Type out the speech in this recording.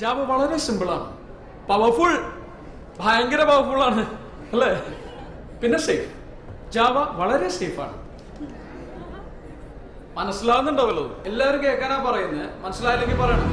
Java വളരെ സിമ്പിളാണ് powerful ഭയങ്കര പവർഫുൾ ആണ്. അല്ലേ? പിന്നെ സേഫ് ജാവ വളരെ സേഫാണ് മനസ്സിലാവുന്നുണ്ടാവല്ലോ എല്ലാവരും കേൾക്കാനാ പറയുന്നത് മനസ്സിലായില്ലെങ്കിൽ പറയണം.